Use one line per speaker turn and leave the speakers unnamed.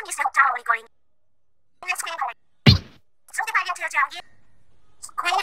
Someone is So the party is going. Squid